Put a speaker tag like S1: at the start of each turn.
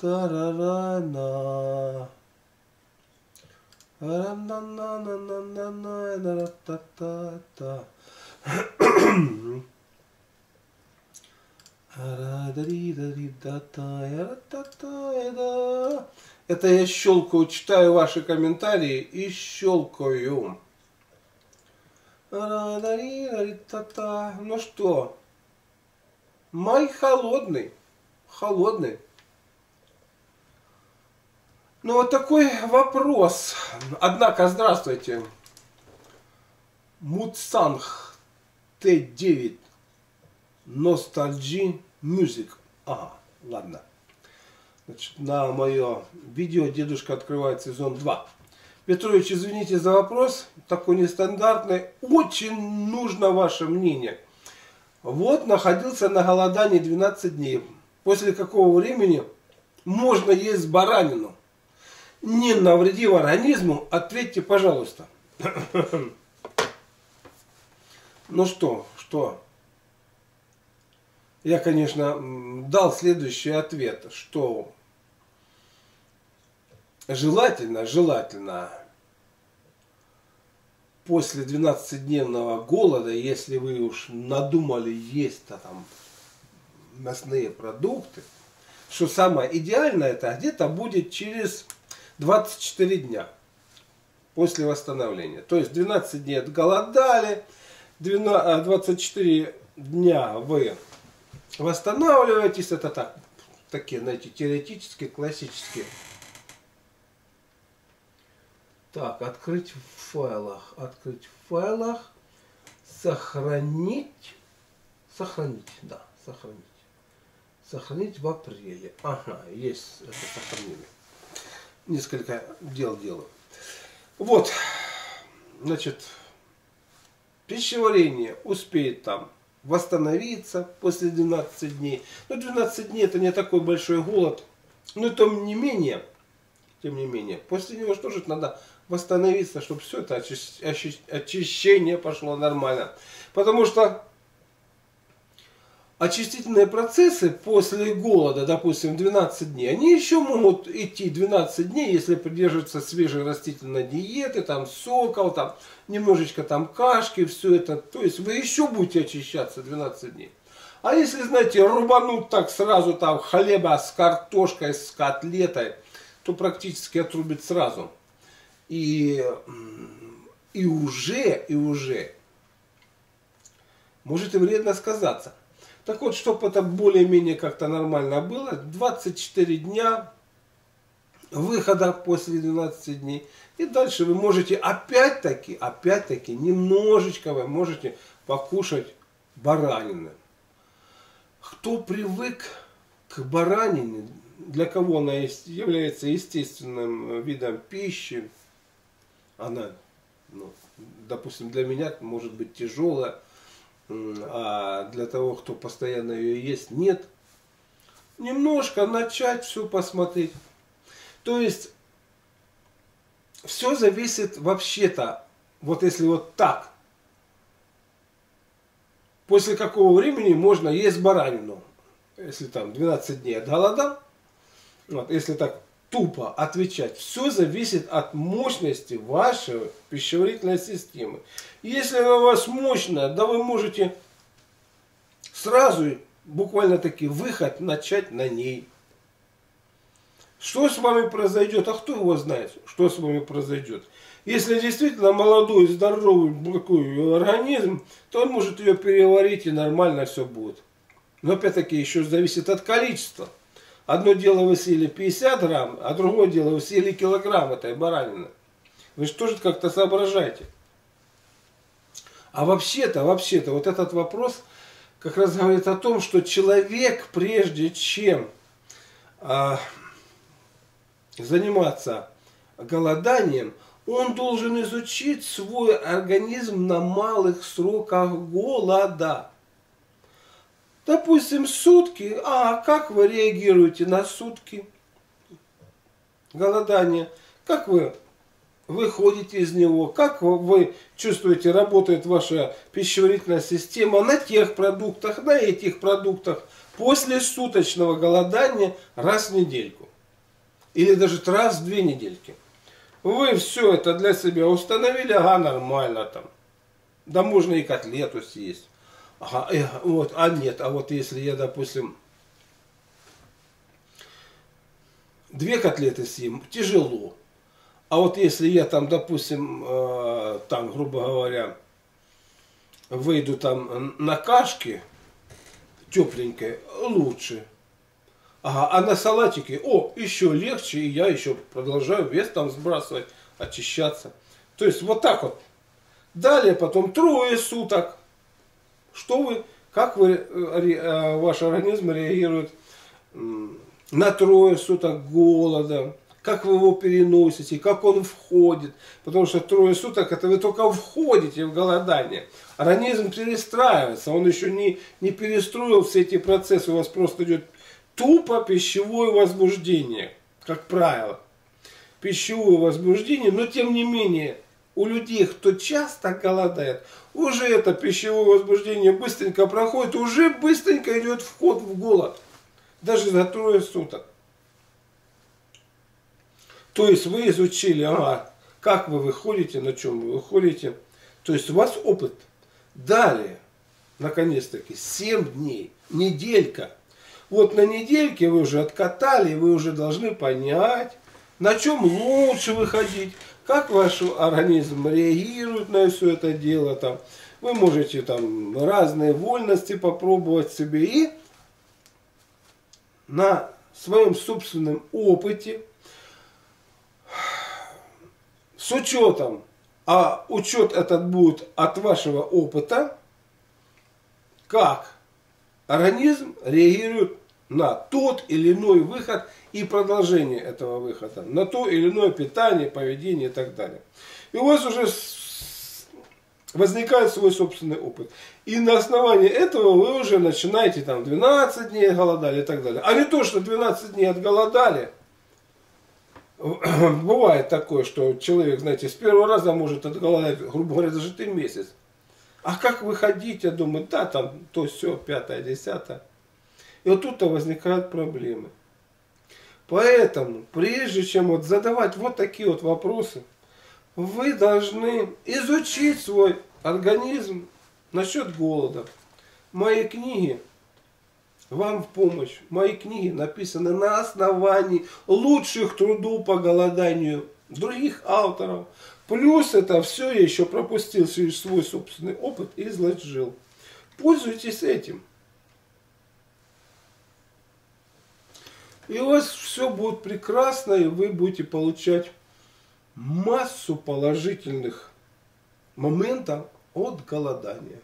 S1: Та-ра-ра-на. Это я щелкаю, читаю ваши комментарии и щелкаю. Ну что, май холодный, холодный. Ну вот такой вопрос. Однако, здравствуйте. Мутсанг Т9 Ностальджи Мюзик. Ага, ладно. Значит, на мое видео дедушка открывает сезон 2. Петрович, извините за вопрос, такой нестандартный. Очень нужно ваше мнение. Вот находился на голодании 12 дней. После какого времени можно есть баранину? Не навредив организму, ответьте, пожалуйста. Ну что, что? Я, конечно, дал следующий ответ, что желательно, желательно после 12-дневного голода, если вы уж надумали есть -то там мясные продукты, что самое идеальное это где-то будет через 24 дня после восстановления. То есть 12 дней отголодали, 24 а, дня вы восстанавливаетесь. Это так, такие, знаете, теоретические, классические. Так, открыть в файлах, открыть в файлах, сохранить, сохранить, да, сохранить. Сохранить в апреле. Ага, есть это сохранили несколько дел делаю. Вот, значит, пищеварение успеет там восстановиться после 12 дней. Но ну, 12 дней это не такой большой голод. Но тем не менее, тем не менее, после него что же надо восстановиться, чтобы все это очищение пошло нормально. Потому что очистительные процессы после голода, допустим, 12 дней, они еще могут идти 12 дней, если придерживаться свежей растительной диеты, там соков, там немножечко там кашки, все это. То есть вы еще будете очищаться 12 дней. А если, знаете, рубануть так сразу там хлеба с картошкой, с котлетой, то практически отрубит сразу. И, и уже, и уже может и вредно сказаться. Так вот, чтобы это более-менее как-то нормально было, 24 дня выхода после 12 дней. И дальше вы можете опять-таки, опять-таки, немножечко вы можете покушать баранины. Кто привык к баранине, для кого она является естественным видом пищи, она, ну, допустим, для меня может быть тяжелая, а для того, кто постоянно ее есть, нет. Немножко начать все посмотреть. То есть, все зависит вообще-то, вот если вот так, после какого времени можно есть баранину. Если там 12 дней от голода, вот, если так тупо отвечать. Все зависит от мощности вашей пищеварительной системы. Если она у вас мощная, да вы можете сразу, буквально таки, выход начать на ней. Что с вами произойдет? А кто его знает, что с вами произойдет? Если действительно молодой, здоровый такой организм, то он может ее переварить и нормально все будет. Но опять-таки еще зависит от количества. Одно дело вы съели 50 грамм, а другое дело вы съели килограмм этой баранины. Вы же тоже как-то соображаете. А вообще-то, вообще-то, вот этот вопрос как раз говорит о том, что человек, прежде чем а, заниматься голоданием, он должен изучить свой организм на малых сроках голода. Допустим, сутки. А как вы реагируете на сутки голодания? Как вы выходите из него? Как вы чувствуете, работает ваша пищеварительная система на тех продуктах, на этих продуктах после суточного голодания раз в недельку? Или даже раз в две недельки? Вы все это для себя установили, ага, нормально там. Да можно и котлету съесть. Ага, э, вот, а нет, а вот если я, допустим, две котлеты съем, тяжело. А вот если я там, допустим, э, там, грубо говоря, выйду там на кашки тепленькой, лучше. Ага, а на салатике, о, еще легче, и я еще продолжаю вес там сбрасывать, очищаться. То есть вот так вот. Далее потом трое суток. Что вы, как вы, э, э, ваш организм реагирует на трое суток голода, как вы его переносите, как он входит. Потому что трое суток это вы только входите в голодание. Организм перестраивается, он еще не, не перестроил все эти процессы, у вас просто идет тупо пищевое возбуждение, как правило. Пищевое возбуждение, но тем не менее, у людей, кто часто голодает, уже это пищевое возбуждение быстренько проходит, уже быстренько идет вход в голод. Даже за трое суток. То есть вы изучили, ага, как вы выходите, на чем вы выходите. То есть у вас опыт. Далее, наконец-таки, 7 дней, неделька – вот на недельке вы уже откатали, вы уже должны понять, на чем лучше выходить, как ваш организм реагирует на все это дело. Там. Вы можете там разные вольности попробовать себе и на своем собственном опыте, с учетом, а учет этот будет от вашего опыта, как организм реагирует на тот или иной выход и продолжение этого выхода, на то или иное питание, поведение и так далее. И у вас уже возникает свой собственный опыт. И на основании этого вы уже начинаете там 12 дней голодали и так далее. А не то, что 12 дней отголодали. Бывает такое, что человек, знаете, с первого раза может отголодать, грубо говоря, даже ты месяц. А как выходить, я думаю, да, там то все, пятое, десятое. И вот тут-то возникают проблемы. Поэтому, прежде чем вот задавать вот такие вот вопросы, вы должны изучить свой организм насчет голода. Мои книги вам в помощь. Мои книги написаны на основании лучших трудов по голоданию других авторов. Плюс это все я еще пропустил через свой собственный опыт и изложил. Пользуйтесь этим. И у вас все будет прекрасно, и вы будете получать массу положительных моментов от голодания.